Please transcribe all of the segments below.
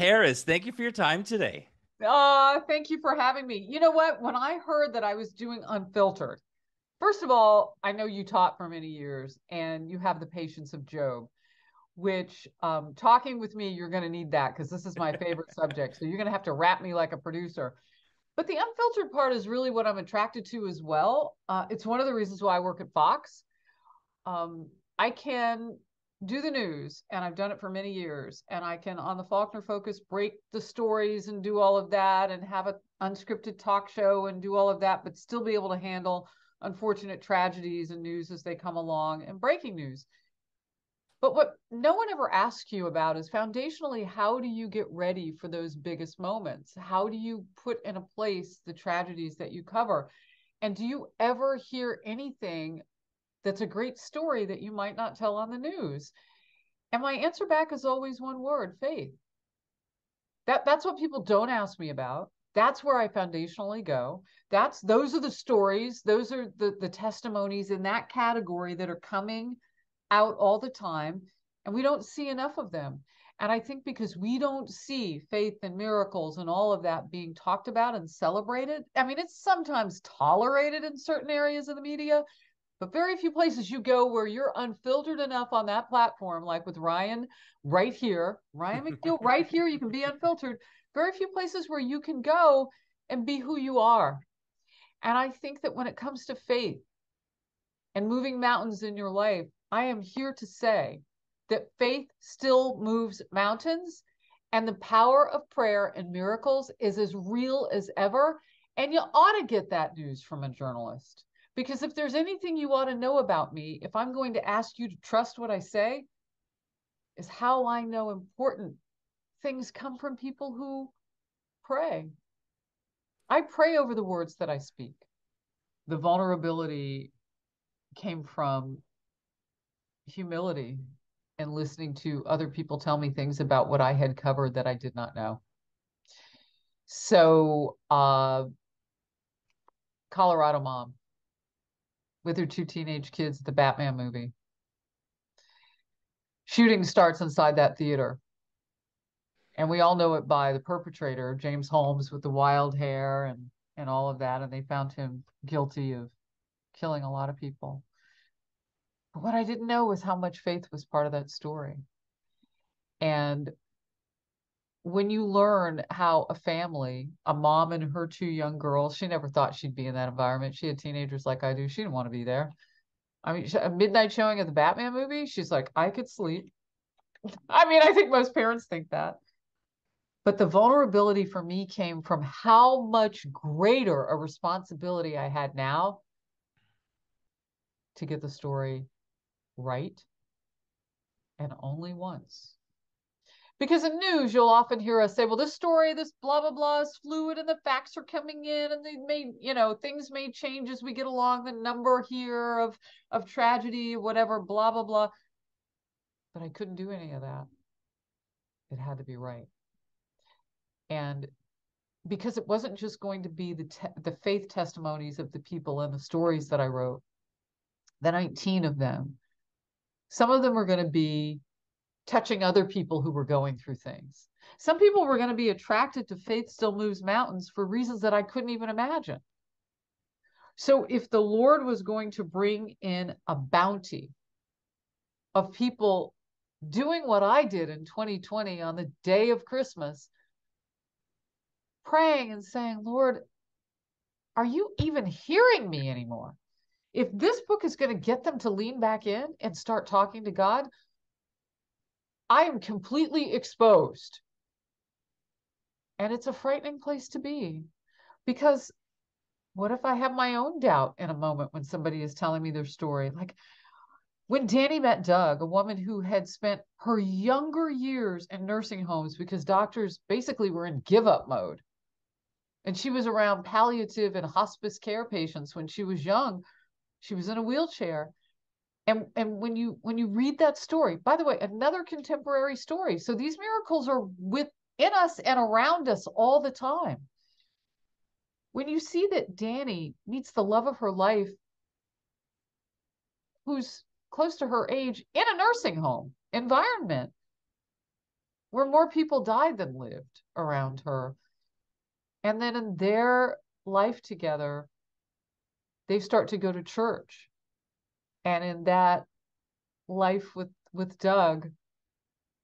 Harris, thank you for your time today. Uh, thank you for having me. You know what? When I heard that I was doing unfiltered, first of all, I know you taught for many years and you have the patience of Job, which um, talking with me, you're going to need that because this is my favorite subject. So you're going to have to wrap me like a producer. But the unfiltered part is really what I'm attracted to as well. Uh, it's one of the reasons why I work at Fox. Um, I can do the news, and I've done it for many years. And I can, on the Faulkner Focus, break the stories and do all of that, and have an unscripted talk show and do all of that, but still be able to handle unfortunate tragedies and news as they come along and breaking news. But what no one ever asks you about is foundationally, how do you get ready for those biggest moments? How do you put in a place the tragedies that you cover? And do you ever hear anything that's a great story that you might not tell on the news? And my answer back is always one word faith. That, that's what people don't ask me about. That's where I foundationally go. That's those are the stories, those are the, the testimonies in that category that are coming out all the time, and we don't see enough of them. And I think because we don't see faith and miracles and all of that being talked about and celebrated, I mean, it's sometimes tolerated in certain areas of the media, but very few places you go where you're unfiltered enough on that platform, like with Ryan right here, Ryan McNeil right here, you can be unfiltered. Very few places where you can go and be who you are. And I think that when it comes to faith and moving mountains in your life, I am here to say that faith still moves mountains and the power of prayer and miracles is as real as ever. And you ought to get that news from a journalist. Because if there's anything you ought to know about me, if I'm going to ask you to trust what I say, is how I know important things come from people who pray. I pray over the words that I speak. The vulnerability came from humility and listening to other people tell me things about what I had covered that I did not know. So, uh, Colorado mom with her two teenage kids at the Batman movie. Shooting starts inside that theater. And we all know it by the perpetrator, James Holmes, with the wild hair and, and all of that. And they found him guilty of killing a lot of people. But what I didn't know was how much faith was part of that story. And when you learn how a family, a mom and her two young girls, she never thought she'd be in that environment. She had teenagers like I do. She didn't want to be there. I mean, a midnight showing of the Batman movie, she's like, I could sleep. I mean, I think most parents think that. But the vulnerability for me came from how much greater a responsibility I had now to get the story right and only once. Because in news, you'll often hear us say, well, this story, this blah, blah, blah is fluid and the facts are coming in and they may, you know, things may change as we get along, the number here of, of tragedy, whatever, blah, blah, blah. But I couldn't do any of that. It had to be right. And because it wasn't just going to be the, te- the faith testimonies of the people and the stories that I wrote, the 19 of them, some of them were going to be touching other people who were going through things. Some people were going to be attracted to Faith Still Moves Mountains for reasons that I couldn't even imagine. So, if the Lord was going to bring in a bounty of people doing what I did in 2020 on the day of Christmas, praying and saying, Lord, are you even hearing me anymore? If this book is going to get them to lean back in and start talking to God, I am completely exposed. And it's a frightening place to be because what if I have my own doubt in a moment when somebody is telling me their story? Like when Danny met Doug, a woman who had spent her younger years in nursing homes because doctors basically were in give up mode. And she was around palliative and hospice care patients when she was young she was in a wheelchair. And, and when you when you read that story, by the way, another contemporary story. So these miracles are within us and around us all the time. When you see that Danny meets the love of her life, who's close to her age in a nursing home environment, where more people died than lived around her. And then in their life together, they start to go to church. And in that life with, with Doug,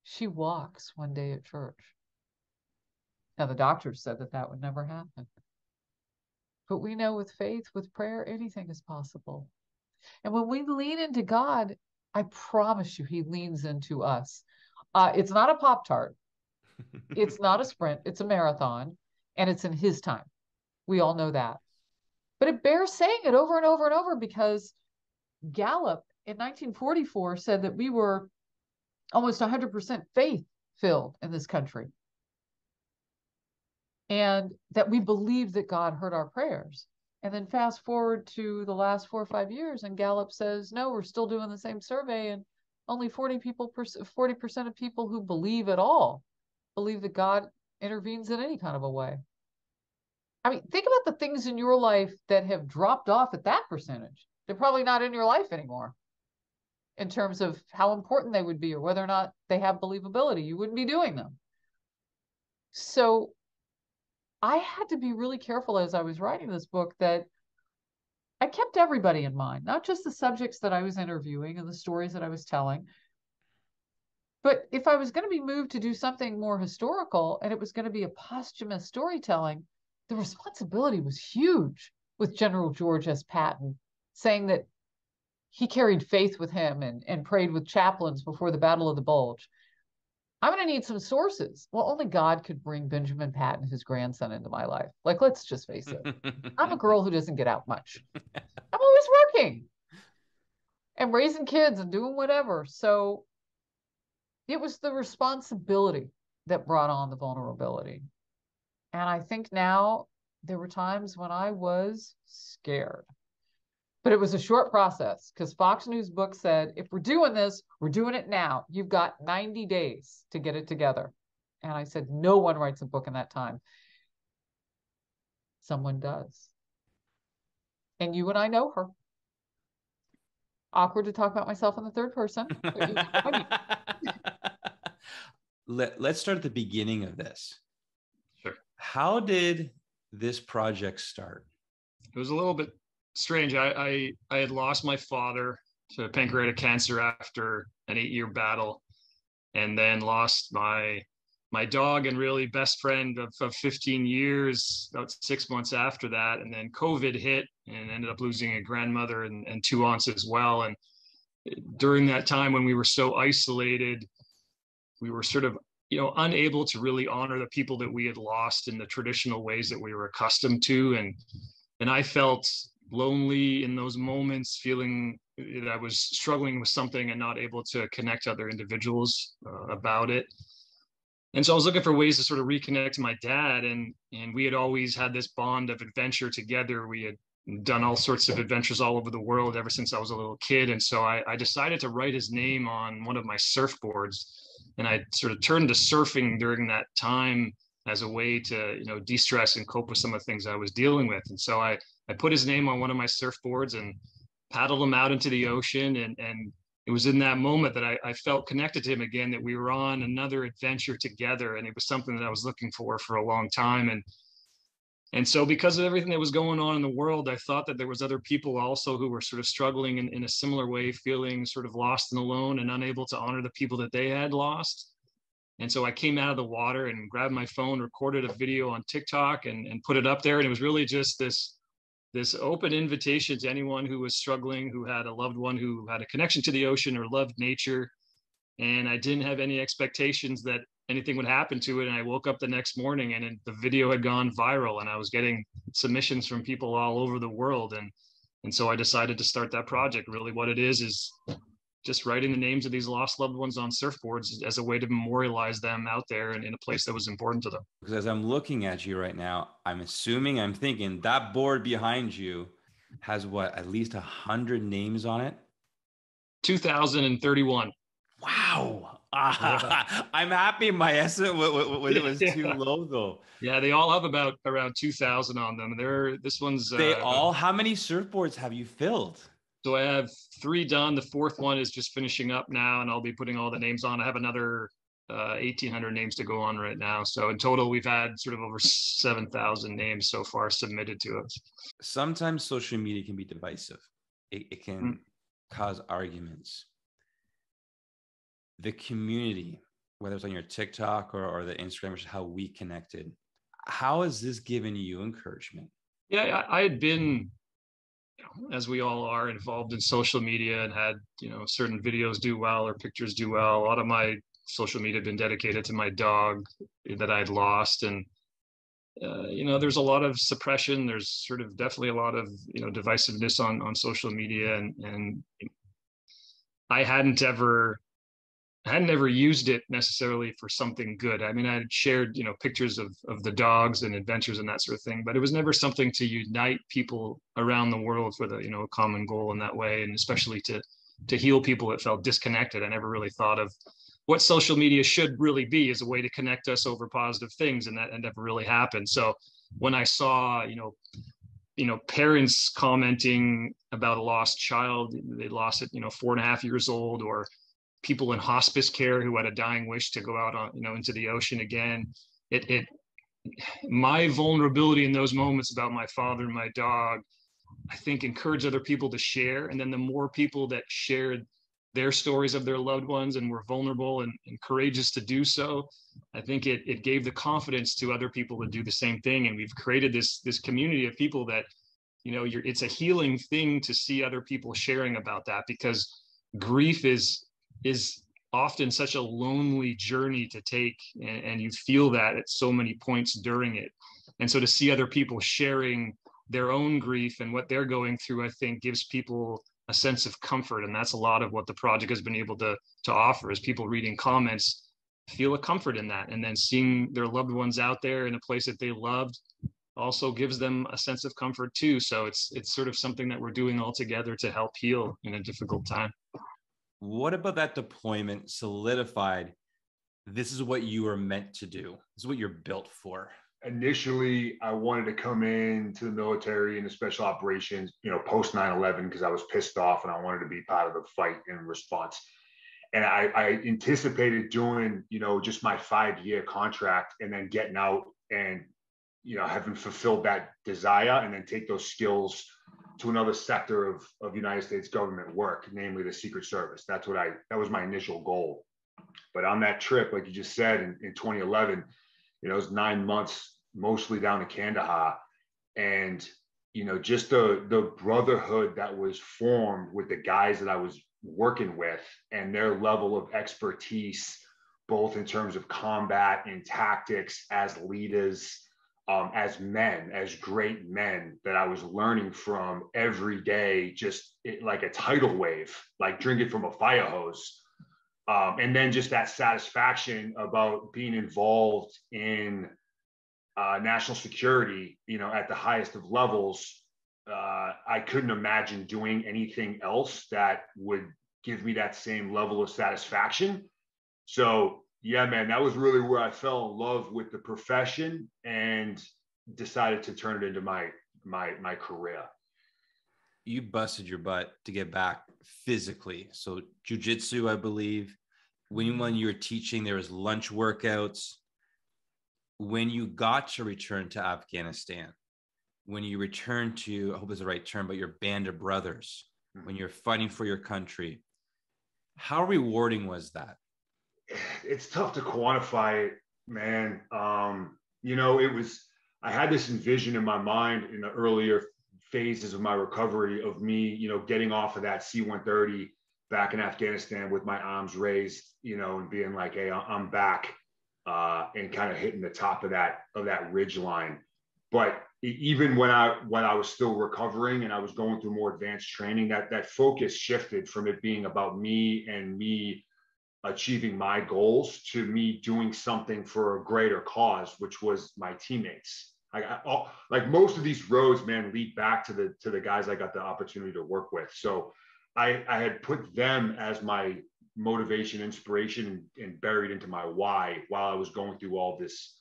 she walks one day at church. Now, the doctors said that that would never happen. But we know with faith, with prayer, anything is possible. And when we lean into God, I promise you, He leans into us. Uh, it's not a Pop Tart, it's not a sprint, it's a marathon, and it's in His time. We all know that. But it bears saying it over and over and over because Gallup in 1944 said that we were almost 100% faith filled in this country and that we believed that God heard our prayers. And then fast forward to the last four or five years, and Gallup says, no, we're still doing the same survey, and only 40 people, 40% of people who believe at all believe that God intervenes in any kind of a way. I mean, think about the things in your life that have dropped off at that percentage. They're probably not in your life anymore in terms of how important they would be or whether or not they have believability. You wouldn't be doing them. So I had to be really careful as I was writing this book that I kept everybody in mind, not just the subjects that I was interviewing and the stories that I was telling. But if I was going to be moved to do something more historical and it was going to be a posthumous storytelling, the responsibility was huge with General George S. Patton saying that he carried faith with him and, and prayed with chaplains before the Battle of the Bulge. I'm going to need some sources. Well, only God could bring Benjamin Patton, his grandson, into my life. Like, let's just face it. I'm a girl who doesn't get out much. I'm always working and raising kids and doing whatever. So it was the responsibility that brought on the vulnerability. And I think now there were times when I was scared. But it was a short process because Fox News Book said, if we're doing this, we're doing it now. You've got 90 days to get it together. And I said, no one writes a book in that time. Someone does. And you and I know her. Awkward to talk about myself in the third person. Let, let's start at the beginning of this. Sure. How did this project start? It was a little bit strange. I, I, I had lost my father to pancreatic cancer after an eight year battle, and then lost my my dog and really best friend of, of 15 years about six months after that and then covid hit and ended up losing a grandmother and, and two aunts as well and during that time when we were so isolated we were sort of you know unable to really honor the people that we had lost in the traditional ways that we were accustomed to and and i felt lonely in those moments, feeling that I was struggling with something and not able to connect other individuals uh, about it. And so I was looking for ways to sort of reconnect to my dad, and and we had always had this bond of adventure together. We had done all sorts of adventures all over the world ever since I was a little kid, and so I, I decided to write his name on one of my surfboards, and I sort of turned to surfing during that time as a way to you know de-stress and cope with some of the things I was dealing with. And so I I put his name on one of my surfboards and paddled him out into the ocean. And, and it was in that moment that I, I felt connected to him again, that we were on another adventure together. And it was something that I was looking for for a long time. And and so because of everything that was going on in the world, I thought that there was other people also who were sort of struggling in, in a similar way, feeling sort of lost and alone and unable to honor the people that they had lost. And so I came out of the water and grabbed my phone, recorded a video on TikTok and, and put it up there. And it was really just this this open invitation to anyone who was struggling, who had a loved one who had a connection to the ocean or loved nature. And I didn't have any expectations that anything would happen to it. And I woke up the next morning and the video had gone viral and I was getting submissions from people all over the world. And, and so I decided to start that project. Really what it is, is just writing the names of these lost loved ones on surfboards as a way to memorialize them out there and in a place that was important to them. Because as I'm looking at you right now, I'm assuming, I'm thinking that board behind you has what, at least a hundred names on it? 2031. Wow. I'm happy my estimate when it was yeah. too low though. Yeah, they all have about around 2000 on them. They're this one's They uh, all how many surfboards have you filled? So I have three done. The fourth one is just finishing up now, and I'll be putting all the names on. I have another uh, 1,800 names to go on right now. So in total, we've had sort of over 7,000 names so far submitted to us. Sometimes social media can be divisive. It, it can mm. cause arguments. The community, whether it's on your TikTok or, or the Instagram, which is how we connected, how has this given you encouragement? Yeah, I, I had been as we all are involved in social media and had you know certain videos do well or pictures do well. A lot of my social media had been dedicated to my dog that i'd lost. And uh, you know there's a lot of suppression. There's sort of definitely a lot of you know divisiveness on on social media. And and i hadn't ever I had never used it necessarily for something good. I mean, I had shared, you know, pictures of of the dogs and adventures and that sort of thing, but it was never something to unite people around the world with a, you know, a common goal in that way, and especially to to heal people that felt disconnected. I never really thought of what social media should really be as a way to connect us over positive things, and that, that never really happened. So when I saw, you know, you know, parents commenting about a lost child, they lost it, you know, four and a half years old, or people in hospice care who had a dying wish to go out on you know into the ocean again. It it my vulnerability in those moments about my father and my dog i think encouraged other people to share. And then the more people that shared their stories of their loved ones and were vulnerable and, and courageous to do so i think it, it gave the confidence to other people to do the same thing. And we've created this this community of people that you know you're it's a healing thing to see other people sharing about that because grief is is often such a lonely journey to take and, and, you feel that at so many points during it. And so to see other people sharing their own grief and what they're going through i think gives people a sense of comfort. And that's a lot of what the project has been able to to offer is people reading comments feel a comfort in that. And then seeing their loved ones out there in a place that they loved also gives them a sense of comfort too. So it's it's sort of something that we're doing all together to help heal in a difficult time what about that deployment solidified this is what you are meant to do. This is what you're built for initially i wanted to come in to the military and the special operations you know post 9-11 because i was pissed off and i wanted to be part of the fight in response. And I, I anticipated doing you know just my five year contract and then getting out and you know having fulfilled that desire and then take those skills to another sector of, of United States government work, namely the Secret Service. That's what I, that was my initial goal. But on that trip, like you just said, in, in 2011, you know, it was nine months, mostly down to Kandahar. And, you know, just the, the brotherhood that was formed with the guys that I was working with and their level of expertise, both in terms of combat and tactics as leaders, um, as men, as great men that I was learning from every day, just it, like a tidal wave, like drinking from a fire hose. Um, and then just that satisfaction about being involved in uh, national security, you know, at the highest of levels. Uh, I couldn't imagine doing anything else that would give me that same level of satisfaction. So yeah, man, that was really where I fell in love with the profession and decided to turn it into my my my career. You busted your butt to get back physically. So jujitsu, I believe. When when you were teaching, there was lunch workouts. When you got to return to Afghanistan, when you returned to, I hope it's the right term, but your band of brothers, mm-hmm. when you're fighting for your country, how rewarding was that? it's tough to quantify it, man. Um, you know, it was I had this envision in my mind in the earlier phases of my recovery of me, you know, getting off of that C-130 back in Afghanistan with my arms raised, you know, and being like, "Hey, I'm back," uh, and kind of hitting the top of that of that ridge line. But even when I when I was still recovering and I was going through more advanced training, that that focus shifted from it being about me and me achieving my goals to me doing something for a greater cause, which was my teammates. I, I all, like most of these roads, man, lead back to the to the guys I got the opportunity to work with. So I, I had put them as my motivation, inspiration, and, buried into my why while I was going through all this,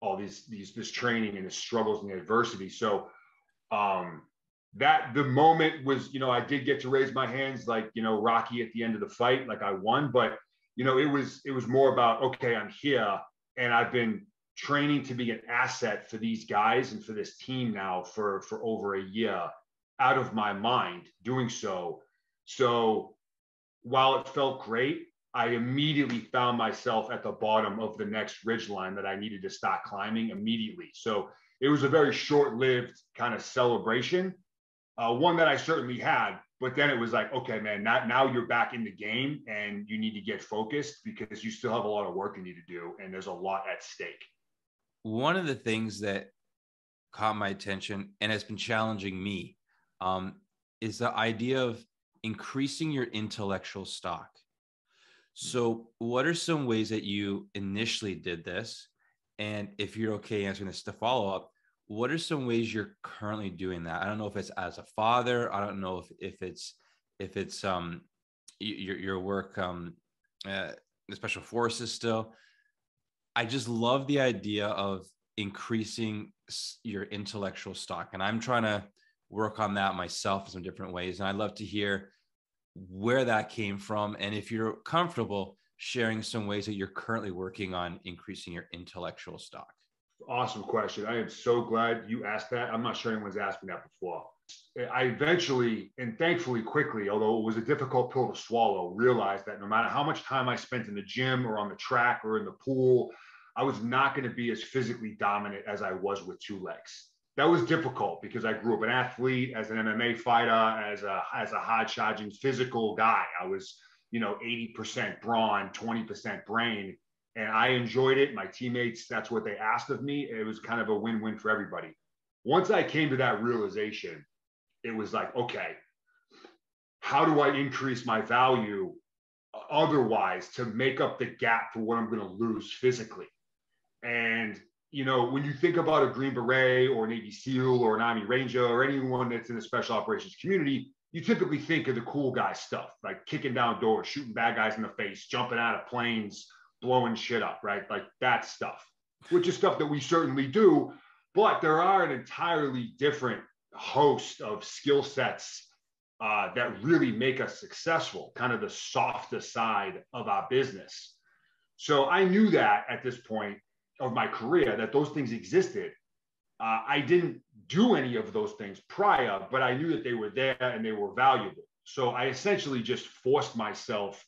all these these this training and the struggles and the adversity. So um that the moment was, you know, I did get to raise my hands like, you know, Rocky at the end of the fight, like I won, but you know, it was it was more about okay, I'm here and I've been training to be an asset for these guys and for this team now for for over a year out of my mind doing so. So while it felt great, I immediately found myself at the bottom of the next ridge line that I needed to start climbing immediately. So it was a very short-lived kind of celebration, uh, one that I certainly had. But then it was like, okay, man, now, now you're back in the game and you need to get focused because you still have a lot of work you need to do and there's a lot at stake. One of the things that caught my attention and has been challenging me um, is the idea of increasing your intellectual stock. So, what are some ways that you initially did this? And if you're okay answering this to follow up, what are some ways you're currently doing that? I don't know if it's as a father. I don't know if if it's if it's um your your work um uh, the special forces still. I just love the idea of increasing your intellectual stock, and I'm trying to work on that myself in some different ways. And I'd love to hear where that came from, and if you're comfortable sharing some ways that you're currently working on increasing your intellectual stock. Awesome question. I am so glad you asked that. I'm not sure anyone's asked me that before. I eventually and thankfully quickly, although it was a difficult pill to swallow, realized that no matter how much time I spent in the gym or on the track or in the pool, I was not going to be as physically dominant as I was with two legs. That was difficult because I grew up an athlete, as an MMA fighter, as a as a hard charging physical guy. I was, you know, 80% brawn, 20% brain and I enjoyed it. My teammates, that's what they asked of me. It was kind of a win win for everybody. Once I came to that realization, it was like, okay, how do I increase my value otherwise to make up the gap for what I'm going to lose physically? And, you know, when you think about a Green Beret or a Navy SEAL or an Army Ranger or anyone that's in the special operations community, you typically think of the cool guy stuff, like kicking down doors, shooting bad guys in the face, jumping out of planes, blowing shit up, right? Like that stuff, which is stuff that we certainly do. But there are an entirely different host of skill sets uh, that really make us successful, kind of the softer side of our business. So I knew that at this point of my career that those things existed. Uh, I didn't do any of those things prior, but I knew that they were there and they were valuable. So I essentially just forced myself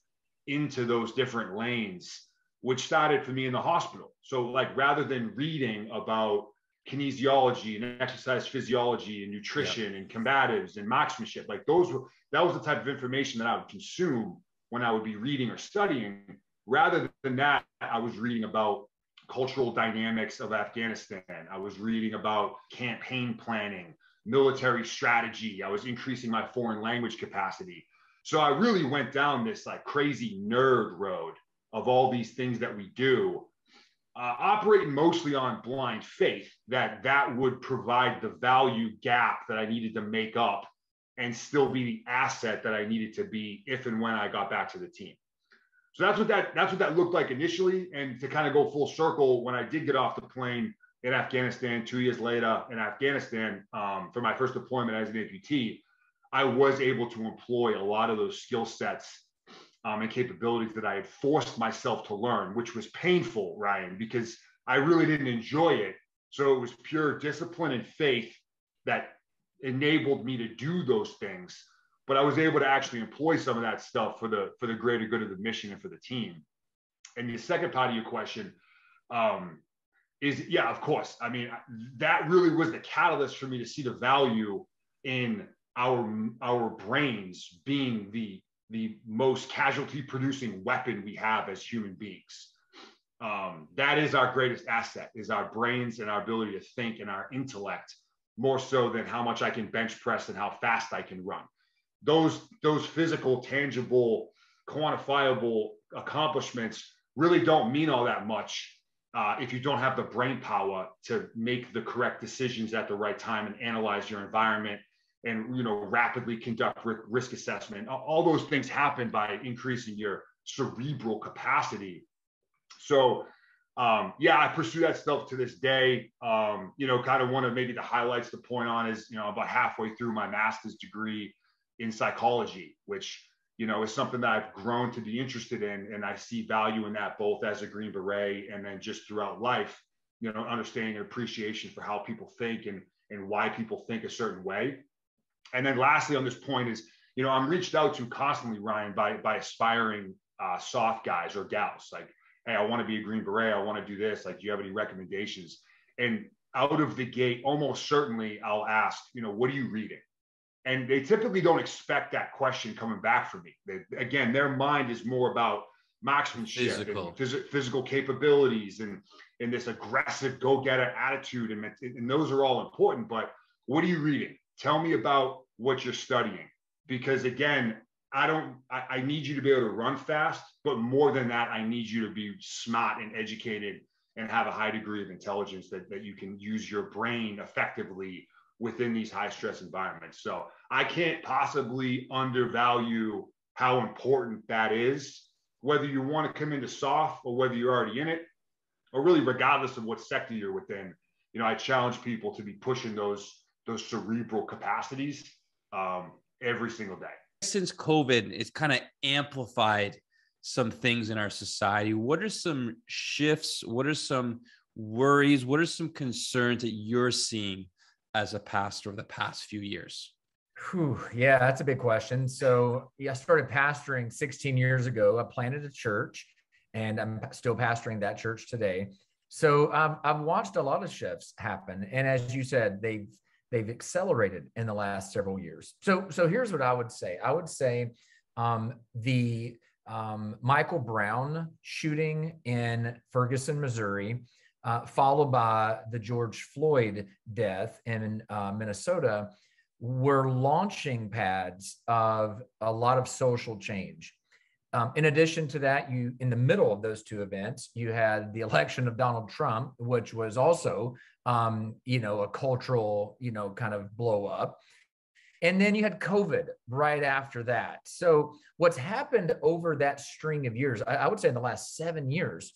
into those different lanes which started for me in the hospital. So, like, rather than reading about kinesiology and exercise physiology and nutrition yeah. and combatives and marksmanship, like those were that was the type of information that I would consume when I would be reading or studying. Rather than that, I was reading about cultural dynamics of Afghanistan. I was reading about campaign planning, military strategy. I was increasing my foreign language capacity. So I really went down this like crazy nerd road of all these things that we do, uh, operating mostly on blind faith that that would provide the value gap that I needed to make up and still be the asset that I needed to be if and when I got back to the team. So that's what that that's what that looked like initially. And to kind of go full circle, when I did get off the plane in Afghanistan two years later in Afghanistan um, for my first deployment as an amputee, I was able to employ a lot of those skill sets um, and capabilities that I had forced myself to learn, which was painful, Ryan, because I really didn't enjoy it. So it was pure discipline and faith that enabled me to do those things. But I was able to actually employ some of that stuff for the for the greater good of the mission and for the team. And the second part of your question um, is, yeah, of course. I mean, that really was the catalyst for me to see the value in our our brains being the the most casualty producing weapon we have as human beings. Um, that is our greatest asset is our brains and our ability to think and our intellect more so than how much I can bench press and how fast I can run. Those, those physical, tangible, quantifiable accomplishments really don't mean all that much uh, if you don't have the brain power to make the correct decisions at the right time and analyze your environment and you know rapidly conduct risk assessment all those things happen by increasing your cerebral capacity so um, yeah i pursue that stuff to this day um, you know kind of one of maybe the highlights to point on is you know about halfway through my master's degree in psychology which you know, is something that I've grown to be interested in. And I see value in that both as a Green Beret and then just throughout life, you know, understanding and appreciation for how people think and, and why people think a certain way. And then lastly on this point is, you know, I'm reached out to constantly, Ryan, by, by aspiring uh, SOF guys or gals. Like, hey, I want to be a Green Beret. I want to do this. Like, do you have any recommendations? And out of the gate, almost certainly I'll ask, you know, what are you reading? and they typically don't expect that question coming back from me. They, again, their mind is more about marksmanship physical. and phys- physical capabilities and and this aggressive go-getter attitude and, and those are all important but what are you reading tell me about what you're studying because again i don't I, I need you to be able to run fast but more than that i need you to be smart and educated and have a high degree of intelligence that, that you can use your brain effectively within these high stress environments. So I can't possibly undervalue how important that is, whether you want to come into soft or whether you're already in it, or really regardless of what sector you're within. You know, I challenge people to be pushing those those cerebral capacities um, every single day. Since COVID, it's kind of amplified some things in our society. What are some shifts? What are some worries? What are some concerns that you're seeing as a pastor over the past few years? Whew, yeah, that's a big question. So, yeah, I started pastoring 16 years ago. I planted a church and I'm still pastoring that church today. So, um, I've watched a lot of shifts happen. And as you said, they've they've accelerated in the last several years. So, so here's what I would say. I would say um, the um, Michael Brown shooting in Ferguson, Missouri, uh, followed by the George Floyd death in uh, Minnesota, were launching pads of a lot of social change. Um, in addition to that, you in the middle of those two events, you had the election of Donald Trump, which was also, um, you know, a cultural, you know, kind of blow up. And then you had COVID right after that. So what's happened over that string of years, I, I would say in the last seven years,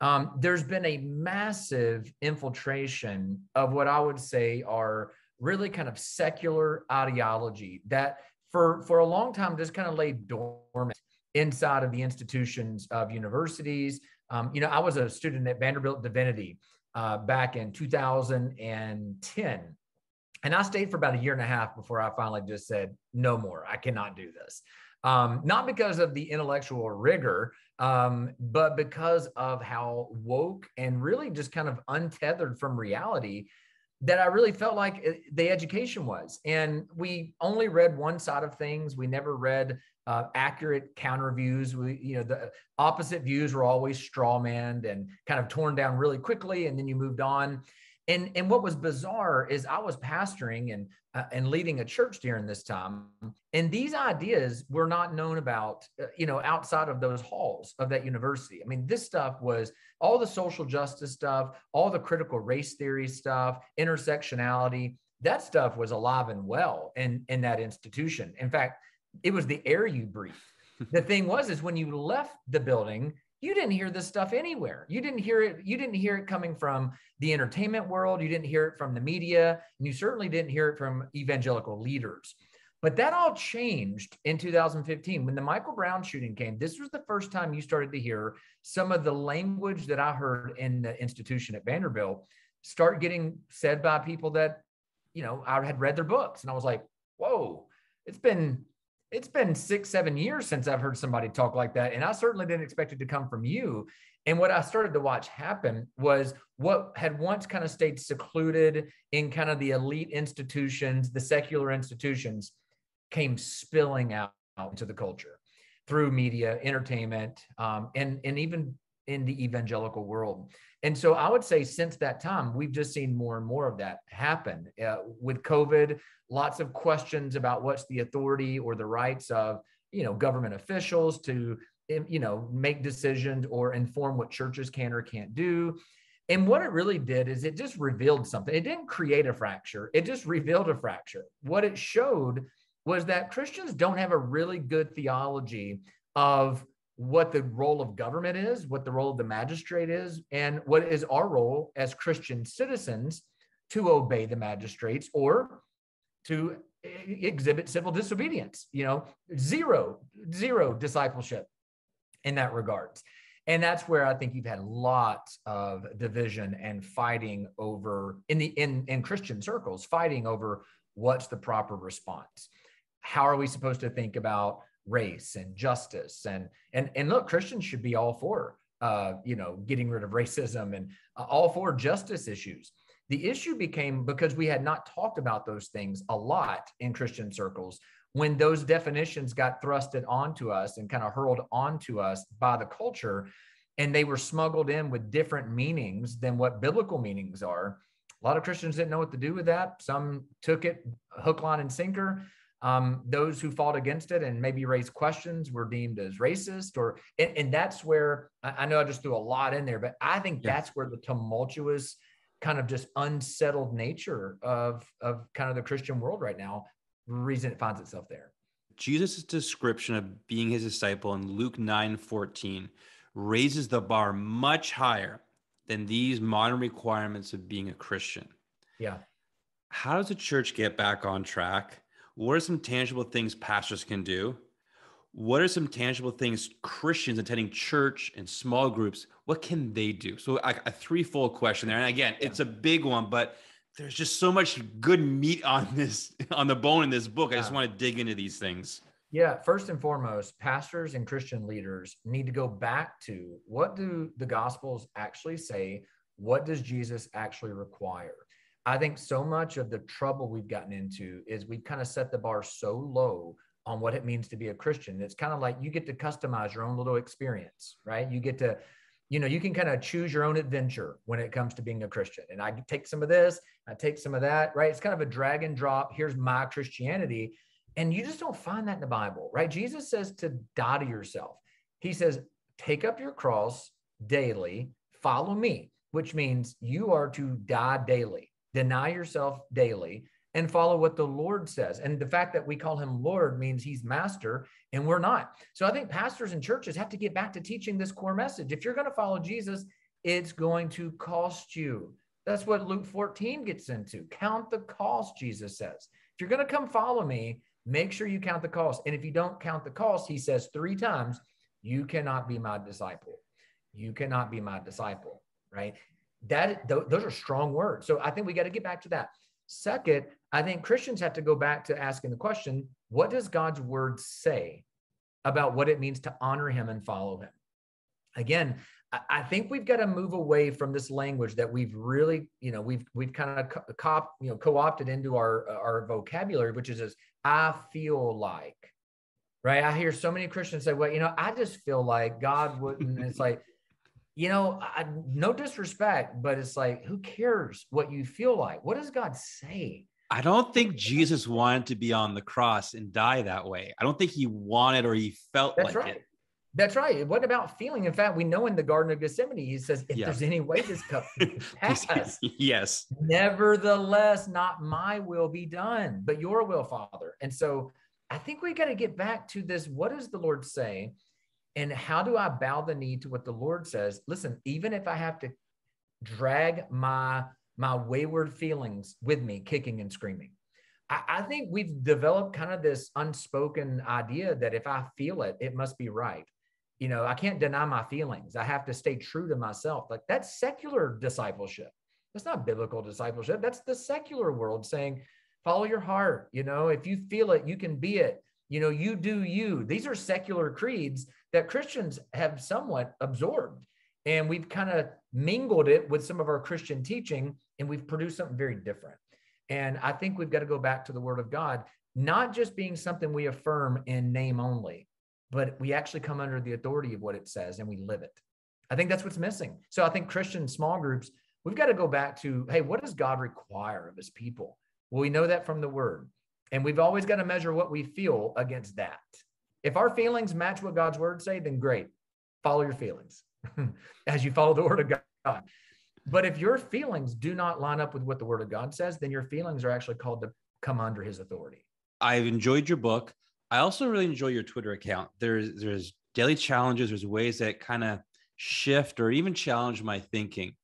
um, there's been a massive infiltration of what I would say are really kind of secular ideology that for, for a long time just kind of lay dormant inside of the institutions of universities. Um, you know, I was a student at Vanderbilt Divinity uh, back in 2010. And I stayed for about a year and a half before I finally just said, no more, I cannot do this. Um, not because of the intellectual rigor, um, but because of how woke and really just kind of untethered from reality that I really felt like the education was. And we only read one side of things. We never read uh, accurate counter views. We, you know, the opposite views were always strawmanned and kind of torn down really quickly, and then you moved on. And and what was bizarre is I was pastoring and uh, and leading a church during this time, and these ideas were not known about, uh, you know, outside of those halls of that university. I mean, this stuff was all the social justice stuff, all the critical race theory stuff, intersectionality. That stuff was alive and well in in that institution. In fact, it was the air you breathe. the thing was, is when you left the building, you didn't hear this stuff anywhere. You didn't hear it. You didn't hear it coming from the entertainment world. You didn't hear it from the media, and you certainly didn't hear it from evangelical leaders. But that all changed in 2015 when the Michael Brown shooting came. This was the first time you started to hear some of the language that I heard in the institution at Vanderbilt start getting said by people that, you know, I had read their books. And I was like, whoa, it's been it's been six, seven years since I've heard somebody talk like that. And I certainly didn't expect it to come from you. And what I started to watch happen was what had once kind of stayed secluded in kind of the elite institutions, the secular institutions, came spilling out, into the culture through media, entertainment, um, and, and even in the evangelical world. And so I would say since that time, we've just seen more and more of that happen. Uh, with COVID, lots of questions about what's the authority or the rights of you know government officials to you know make decisions or inform what churches can or can't do. And what it really did is it just revealed something. It didn't create a fracture. It just revealed a fracture. What it showed was that christians don't have a really good theology of what the role of government is what the role of the magistrate is and what is our role as christian citizens to obey the magistrates or to exhibit civil disobedience, you know, zero, zero discipleship in that regards. And that's where I think you've had lots of division and fighting over in the in in Christian circles, fighting over what's the proper response. How are we supposed to think about race and justice and and and look, Christians should be all for uh, you know getting rid of racism and uh, all for justice issues. The issue became because we had not talked about those things a lot in Christian circles when those definitions got thrusted onto us and kind of hurled onto us by the culture and they were smuggled in with different meanings than what biblical meanings are. A lot of christians didn't know what to do with that. Some took it hook line and sinker um, those who fought against it and maybe raised questions were deemed as racist or and, and that's where I, know i just threw a lot in there but i think yeah. that's where the tumultuous kind of just unsettled nature of of kind of the christian world right now reason it finds itself there. Jesus' description of being his disciple in Luke 9 14 raises the bar much higher than these modern requirements of being a Christian. Yeah. How does a church get back on track? What are some tangible things pastors can do? What are some tangible things Christians attending church and small groups, what can they do? So a, a threefold question there. And again, it's a big one, but there's just so much good meat on this on the bone in this book. I just want to dig into these things. Yeah, first and foremost, pastors and Christian leaders need to go back to what do the gospels actually say? What does Jesus actually require? I think so much of the trouble we've gotten into is we've kind of set the bar so low on what it means to be a Christian. It's kind of like you get to customize your own little experience, right? You get to you know, you can kind of choose your own adventure when it comes to being a Christian. And I take some of this, I take some of that, right? It's kind of a drag and drop. Here's my Christianity. And you just don't find that in the Bible, right? Jesus says to die to yourself. He says, take up your cross daily, follow me, which means you are to die daily, deny yourself daily, and follow what the Lord says. And the fact that we call him Lord means he's master and we're not. So I think pastors and churches have to get back to teaching this core message. If you're going to follow Jesus, it's going to cost you. That's what Luke 14 gets into. Count the cost, Jesus says. If you're going to come follow me, make sure you count the cost. And if you don't count the cost, he says three times, you cannot be my disciple. You cannot be my disciple, right? That th- those are strong words. So I think we got to get back to that. Second, I think Christians have to go back to asking the question what does God's word say about what it means to honor him and follow him? Again, I think we've got to move away from this language that we've really, you know, we've we've kind of co- you know, co-opted into our our vocabulary, which is this, I feel like, right? I hear so many Christians say, well, you know, I just feel like God wouldn't. it's like, you know, I, no disrespect, but it's like, who cares what you feel like? What does God say? I don't think Jesus wanted to be on the cross and die that way. I don't think he wanted or he felt That's like right. it. That's right. It wasn't about feeling. In fact, we know in the Garden of Gethsemane, he says, if yeah. there's any way this cup pass, yes. Nevertheless, not my will be done, but your will, Father. And so I think we got to get back to this. What does the Lord say? And how do I bow the knee to what the Lord says? Listen, even if I have to drag my my wayward feelings with me, kicking and screaming. I, I think we've developed kind of this unspoken idea that if I feel it, it must be right. You know, I can't deny my feelings. I have to stay true to myself. Like that's secular discipleship. That's not biblical discipleship. That's the secular world saying, follow your heart. You know, if you feel it, you can be it. You know, you do you. These are secular creeds that Christians have somewhat absorbed. And we've kind of mingled it with some of our Christian teaching, and we've produced something very different. And I think we've got to go back to the Word of God, not just being something we affirm in name only, but we actually come under the authority of what it says and we live it. I think that's what's missing. So I think Christian small groups, we've got to go back to hey, what does God require of his people? Well, we know that from the Word. And we've always got to measure what we feel against that. If our feelings match what God's word say, then great. Follow your feelings as you follow the word of God. But if your feelings do not line up with what the word of God says, then your feelings are actually called to come under his authority. I've enjoyed your book. I also really enjoy your Twitter account. There's there's daily challenges, there's ways that kind of shift or even challenge my thinking.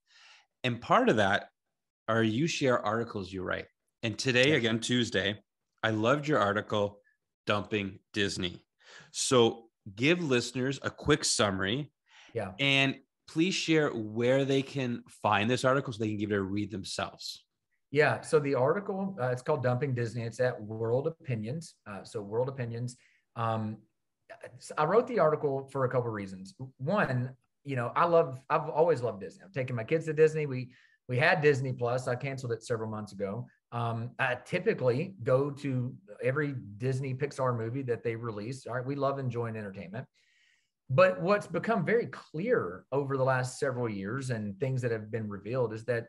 And part of that are you share articles you write. And today, again, Tuesday, I loved your article, Dumping Disney. So give listeners a quick summary. Yeah. And please share where they can find this article so they can give it a read themselves. Yeah. So the article, uh, it's called Dumping Disney. It's at World Opinions. Uh, so World Opinions. Um, I wrote the article for a couple of reasons. One, you know, I love, I've always loved Disney. I've taken my kids to Disney. We we had Disney Plus. I canceled it several months ago. Um, I typically go to every Disney Pixar movie that they release. All right, we love enjoying entertainment. But what's become very clear over the last several years and things that have been revealed is that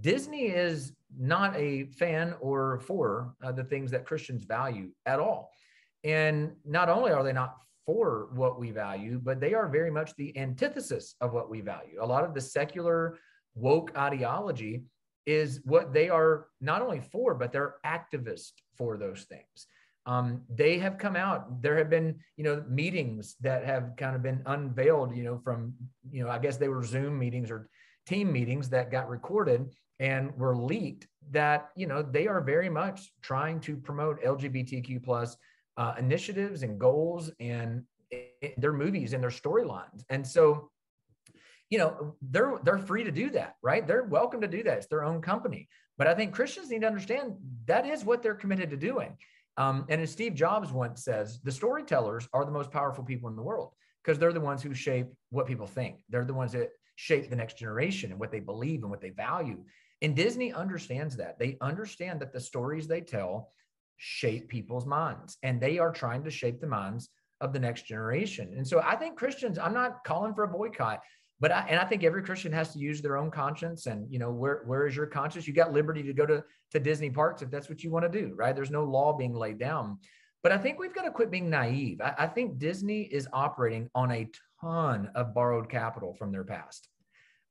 Disney is not a fan or for uh, the things that Christians value at all. And not only are they not for what we value, but they are very much the antithesis of what we value. A lot of the secular woke ideology is what they are not only for, but they're activists for those things. Um, they have come out. There have been, you know, meetings that have kind of been unveiled, you know, from, you know, I guess they were Zoom meetings or team meetings that got recorded and were leaked that, you know, they are very much trying to promote LGBTQ plus uh, initiatives and goals and their movies and their storylines. And so you know they're they're free to do that right? They're welcome to do that. It's their own company. But i think christians need to understand that is what they're committed to doing. Um, and as steve jobs once says the storytellers are the most powerful people in the world because they're the ones who shape what people think. They're the ones that shape the next generation and what they believe and what they value. And disney understands that. They understand that the stories they tell shape people's minds and they are trying to shape the minds of the next generation. And so i think christians i'm not calling for a boycott but I, and I think every Christian has to use their own conscience. And you know, where where is your conscience? You got liberty to go to to Disney parks if that's what you want to do, right? There's no law being laid down. But I think we've got to quit being naive. I, I think Disney is operating on a ton of borrowed capital from their past.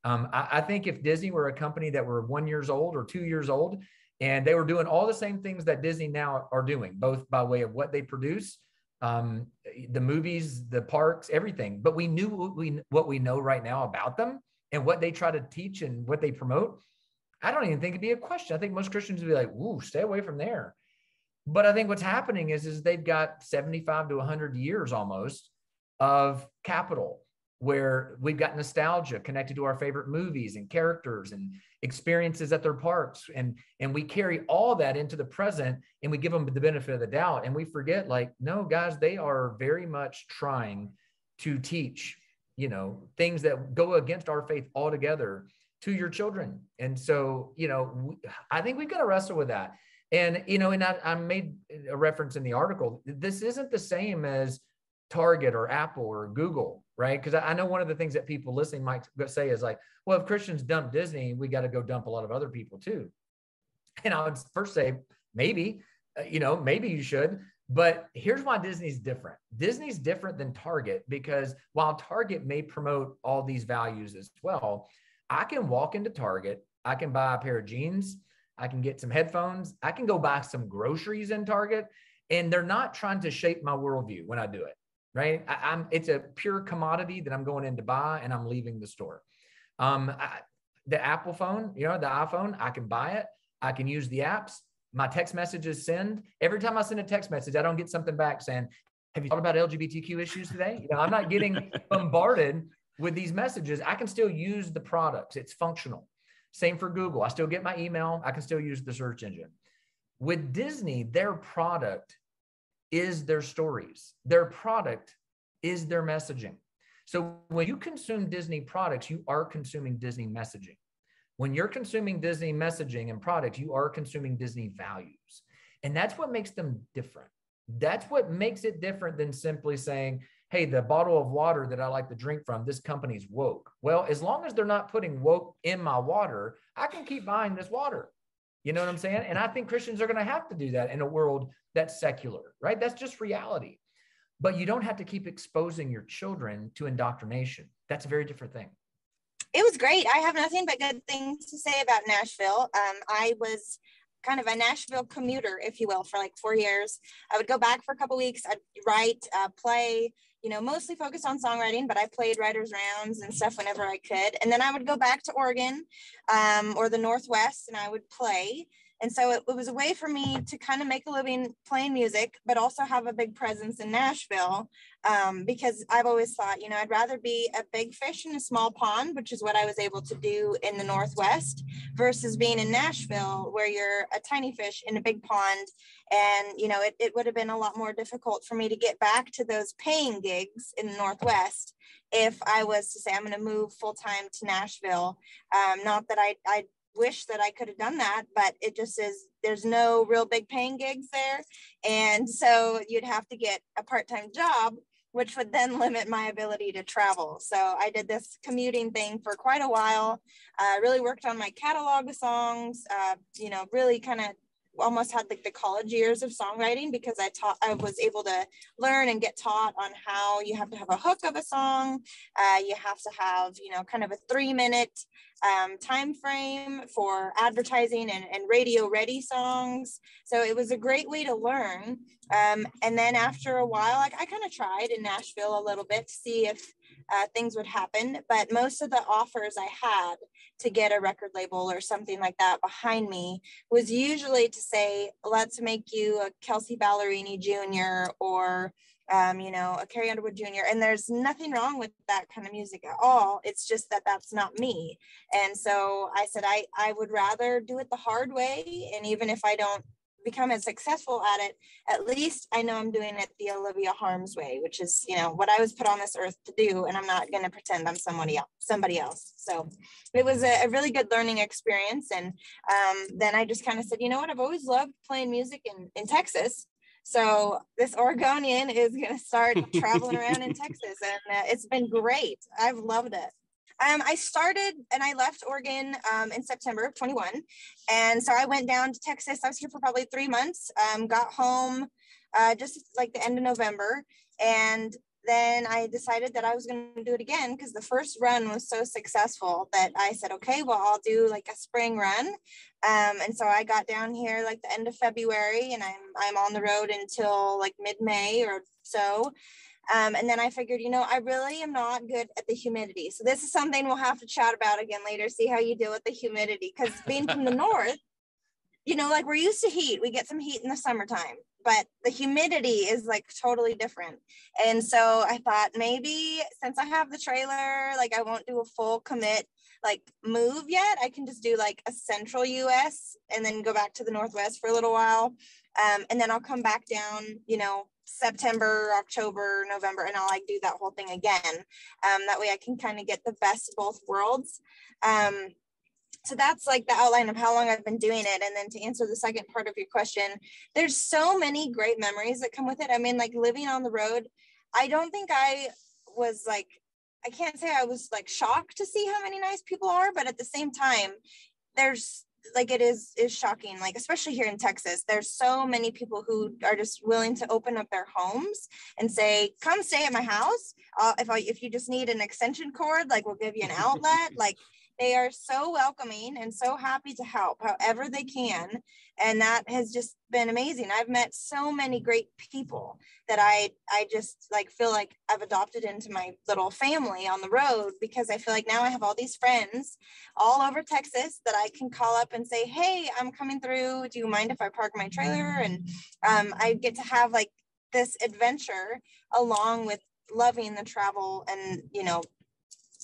Um, I, I think if Disney were a company that were one years old or two years old, and they were doing all the same things that Disney now are doing, both by way of what they produce um, the movies, the parks, everything. But we knew what we what we know right now about them and what they try to teach and what they promote. I don't even think it'd be a question. I think most Christians would be like, "Ooh, stay away from there." But I think what's happening is is they've got 75 to 100 years almost of capital where we've got nostalgia connected to our favorite movies and characters and experiences at their parks. And and we carry all that into the present and we give them the benefit of the doubt. And we forget like no guys they are very much trying to teach you know things that go against our faith altogether to your children. And so you know i think we've got to wrestle with that. And you know and I, I made a reference in the article this isn't the same as target or apple or google right? Because I know one of the things that people listening might say is like, well, if Christians dump Disney, we got to go dump a lot of other people too. And I would first say, maybe, uh, you know, maybe you should. But here's why Disney's different. Disney's different than Target because while Target may promote all these values as well, I can walk into Target, I can buy a pair of jeans, I can get some headphones, I can go buy some groceries in Target, and they're not trying to shape my worldview when I do it right? I, am it's a pure commodity that I'm going in to buy and I'm leaving the store. Um, I, the Apple phone, you know, the iPhone, I can buy it. I can use the apps. My text messages send. Every time I send a text message, I don't get something back saying, "Have you thought about LGBTQ issues today?" You know, I'm not getting bombarded with these messages. I can still use the products. It's functional. Same for Google. I still get my email. I can still use the search engine. With Disney, their product is their stories. Their product is their messaging. So when you consume Disney products, you are consuming Disney messaging. When you're consuming Disney messaging and products, you are consuming Disney values. And that's what makes them different. That's what makes it different than simply saying, hey, the bottle of water that I like to drink from, this company's woke. Well, as long as they're not putting woke in my water, I can keep buying this water. You know what I'm saying? And I think Christians are going to have to do that in a world that's secular, right? That's just reality. But you don't have to keep exposing your children to indoctrination. That's a very different thing. It was great. I have nothing but good things to say about Nashville. Um, I was kind of a Nashville commuter, if you will, for like four years. I would go back for a couple weeks. I'd write, uh, play, you know, mostly focused on songwriting, but I played writers' rounds and stuff whenever I could. And then I would go back to Oregon um, or the Northwest and I would play. And so it, it was a way for me to kind of make a living playing music, but also have a big presence in Nashville um, because I've always thought, you know, I'd rather be a big fish in a small pond, which is what I was able to do in the Northwest, versus being in Nashville, where you're a tiny fish in a big pond. And, you know, it, it would have been a lot more difficult for me to get back to those paying gigs in the Northwest if I was to say I'm going to move full time to Nashville. Um, not that I, I wish that I could have done that, but it just is there's no real big paying gigs there. And so you'd have to get a part time job, which would then limit my ability to travel. So I did this commuting thing for quite a while. I uh, really worked on my catalog of songs, uh, you know, really kind of almost had like the college years of songwriting because I taught I was able to learn and get taught on how you have to have a hook of a song. Uh, you have to have you know kind of a three minute um, time frame for advertising and, and radio ready songs. So it was a great way to learn. Um, and then after a while like I kind of tried in Nashville a little bit to see if uh, things would happen but most of the offers I had to get a record label or something like that behind me was usually to say, let's make you a Kelsea Ballerini Jr. or um, you know, a Carrie Underwood Jr. And there's nothing wrong with that kind of music at all. It's just that that's not me. And so I said, I, I would rather do it the hard way. And even if I don't become as successful at it, at least I know I'm doing it the Olivia Harms way, which is, you know, what I was put on this earth to do. And I'm not going to pretend I'm somebody else, somebody else. So it was a, a really good learning experience. And um, then I just kind of said, you know what, I've always loved playing music in, in Texas. So this Oregonian is going to start traveling around in Texas and uh, it's been great. I've loved it. Um, I started and I left Oregon um, in September of 21. And so I went down to Texas. I was here for probably three months, um, got home uh, just like the end of November. And then I decided that I was going to do it again because the first run was so successful that I said, okay, well, I'll do like a spring run. Um, and so I got down here like the end of February and I'm, I'm on the road until like mid May or so. Um, and then I figured, you know, I really am not good at the humidity. So this is something we'll have to chat about again later, see how you deal with the humidity. Because being from the north, you know, like we're used to heat. We get some heat in the summertime, but the humidity is like totally different. And so I thought maybe since I have the trailer, like I won't do a full commit like move yet. I can just do like a central US and then go back to the Northwest for a little while. Um, and then I'll come back down, you know, September, October, November, and I'll like do that whole thing again. Um, that way I can kind of get the best of both worlds. Um, so that's like the outline of how long I've been doing it. And then to answer the second part of your question, there's so many great memories that come with it. I mean, like living on the road, I don't think I was like, I can't say I was like shocked to see how many nice people are, but at the same time, there's like it is is shocking like especially here in texas there's so many people who are just willing to open up their homes and say come stay at my house. Uh, if i if you just need an extension cord like we'll give you an outlet. Like they are so welcoming and so happy to help however they can. And that has just been amazing. I've met so many great people that i i just like feel like i've adopted into my little family on the road because i feel like now i have all these friends all over texas that i can call up and say hey i'm coming through. Do you mind if i park my trailer? And um, i get to have like this adventure along with loving the travel and you know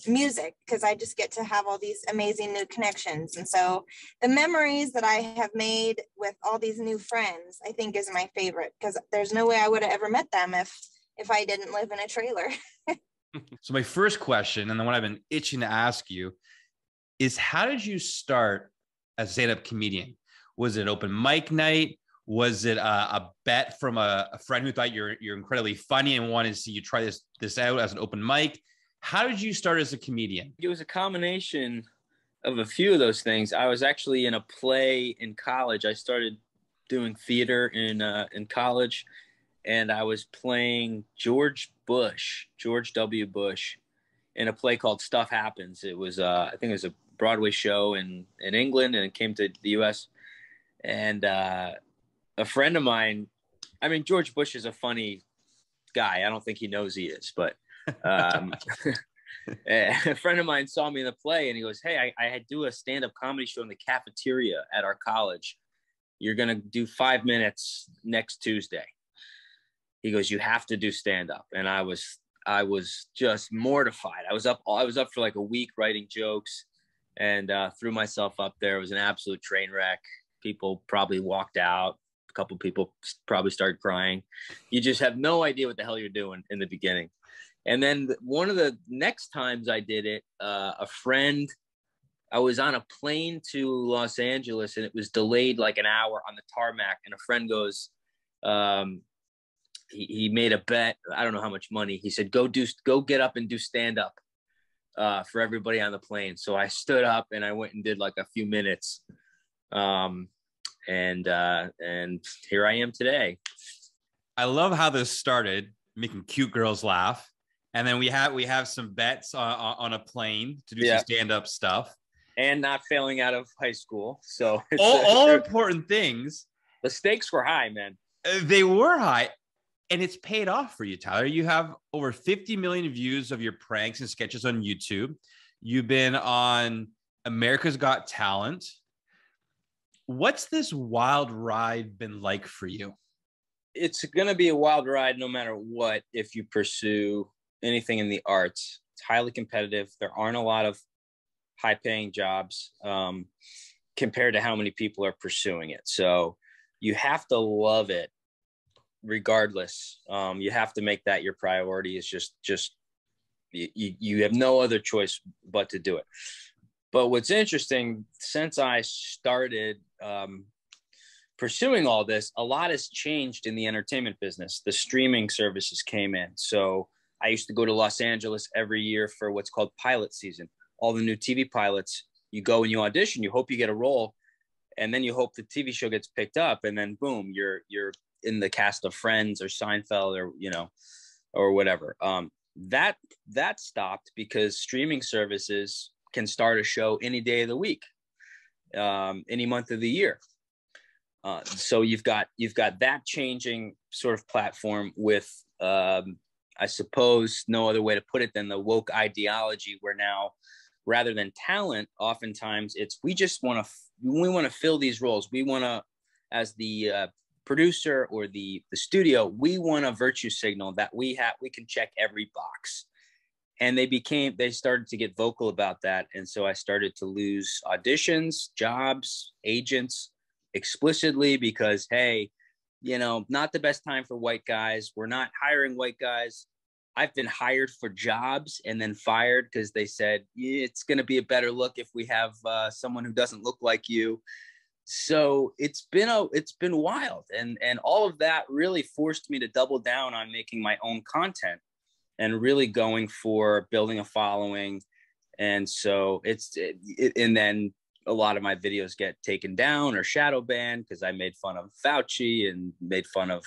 music because I just get to have all these amazing new connections. And so the memories that I have made with all these new friends, I think is my favorite because there's no way I would have ever met them if if I didn't live in a trailer. so my first question and the one I've been itching to ask you is how did you start as a stand-up comedian? Was it an open mic night? Was it a, a bet from a, a, friend who thought you're you're incredibly funny and wanted to see you try this this out as an open mic? How did you start as a comedian? It was a combination of a few of those things. I was actually in a play in college. I started doing theater in uh, in college, and I was playing George Bush, George W. Bush, in a play called Stuff Happens. It was uh, I think it was a Broadway show in in England, and it came to the U.S. And uh, a friend of mine, I mean George Bush is a funny guy. I don't think he knows he is, but um, a friend of mine saw me in the play and he goes, Hey, I, I had do a stand up comedy show in the cafeteria at our college. You're going to do five minutes next Tuesday. He goes, You have to do stand up. And I was, I was just mortified. I was up, I was up for like a week writing jokes and uh, threw myself up there. It was an absolute train wreck. People probably walked out. A couple people probably started crying. You just have no idea what the hell you're doing in the beginning. And then one of the next times I did it, uh, a friend, I was on a plane to Los Angeles and it was delayed like an hour on the tarmac. And a friend goes, um, he, he made a bet. I don't know how much money. He said, "Go do, go get up and do stand up uh, for everybody on the plane." So I stood up and I went and did like a few minutes, um, and uh, and here I am today. I love how this started, making cute girls laugh, and then we have we have some bets on, on a plane to do Yeah. some stand up stuff. And not failing out of high school, so it's- All, all important things. the stakes were high, man. Uh, They were high, and it's paid off for you, Tyler. You have over 50 million views of your pranks and sketches on YouTube. You've been on America's Got Talent. What's this wild ride been like for you? it's going to be a wild ride no matter what if you pursue anything in the arts. It's highly competitive. There aren't a lot of high paying jobs um, compared to how many people are pursuing it. So you have to love it regardless. Um, you have to make that your priority. Is just just you, you, you have no other choice but to do it. But what's interesting since i started um, pursuing all this, a lot has changed in the entertainment business. The streaming services came in. So I used to go to Los Angeles every year for what's called pilot season. All the new TV pilots, you go and you audition, you hope you get a role, and then you hope the TV show gets picked up, and then boom, you're you're in the cast of Friends or Seinfeld or you know, or whatever. Um, that that stopped because streaming services can start a show any day of the week, um, any month of the year. Uh, so you've got you've got that changing sort of platform with um, I suppose no other way to put it than the woke ideology where now rather than talent oftentimes it's we just want to we want to fill these roles. We want to as the uh, producer or the the studio we want a virtue signal that we have we can check every box. And they became they started to get vocal about that. And so i started to lose auditions jobs agents explicitly because hey you know not the best time for white guys. We're not hiring white guys. I've been hired for jobs and then fired because they said it's going to be a better look if we have uh, someone who doesn't look like you. So it's been a it's been wild and and all of that really forced me to double down on making my own content and really going for building a following. And so it's it, and then a lot of my videos get taken down or shadow banned because I made fun of Fauci and made fun of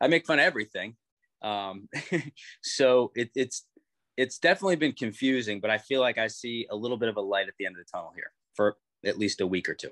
I make fun of everything. Um, so it, it's it's definitely been confusing, but I feel like I see a little bit of a light at the end of the tunnel here for at least a week or two.